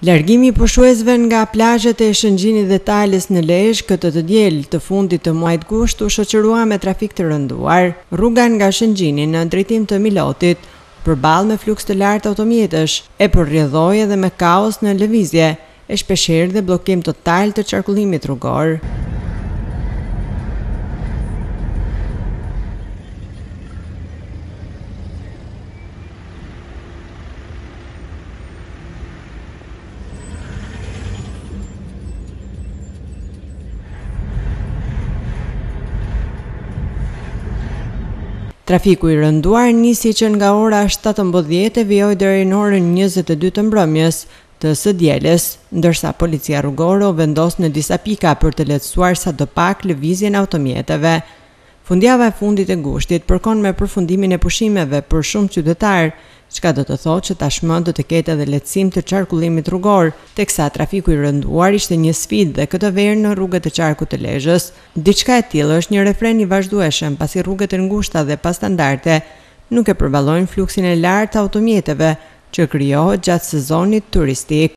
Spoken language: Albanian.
Largimi i pushuesve nga plazhet e Shëngjinit dhe Talës në Lezhë këtë të diel, të fundit të muajit gusht u shoqërua me trafik të rënduar. Rruga nga Shëngjini në drejtim të Milotit u përball me fluks të lartë automjetesh, e për rrjedhojë edhe me kaos në lëvizje, e shpeshherë dhe bllokim total të qarkullimit rrugor. Trafiku i rënduar nisi që nga ora 17 e vijoi deri në orën 22 të mbrëmjes të së dielës, ndërsa policia rrugore u vendos në disa pika për të lehtësuar sadopak lëvizjen e automjeteve. Fundjava e fundit e gushtit përkon me përfundimin e pushimeve për shumë qytetarë, çka do të thotë që tashmë do të ketë edhe lehtësim të qarkullimit rrugor, teksa trafiku i rënduar ishte një sfidë dhe këtë verë në rrugët e qarkut të Lezhës. Diçka e tillë është një refren i vazhdueshëm pasi rrugët e ngushta dhe pa standarde nuk e përballojnë fluksin e lartë të automjeteve që krijohet gjatë sezonit turistik.